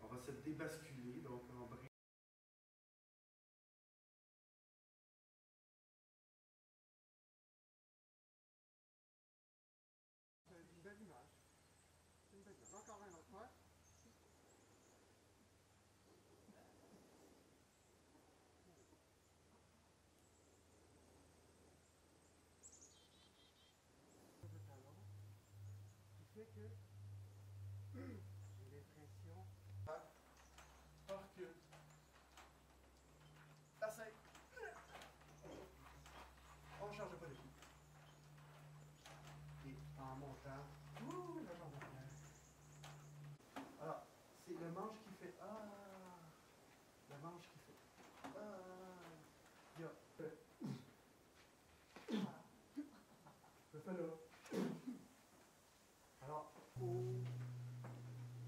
on va se débasculer, donc en brin. Encore un autre, manche qui fait Ah. Le manche qui fait Ah. Il y a. euh, Je fais là. Alors, au,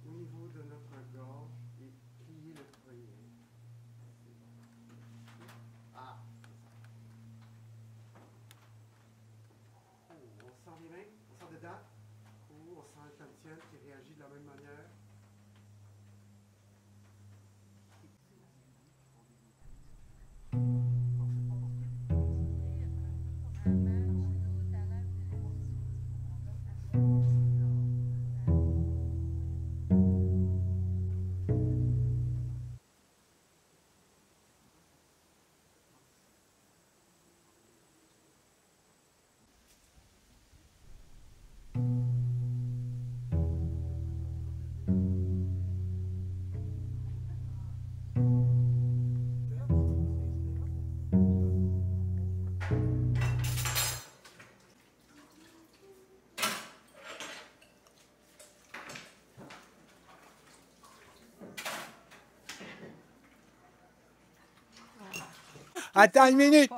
au niveau de notre gorge et plier le poignet. Ah. Oh, on sent les mains, on sent dedans. Oh, on sent le tension qui réagit de la même manière. Attends une minute.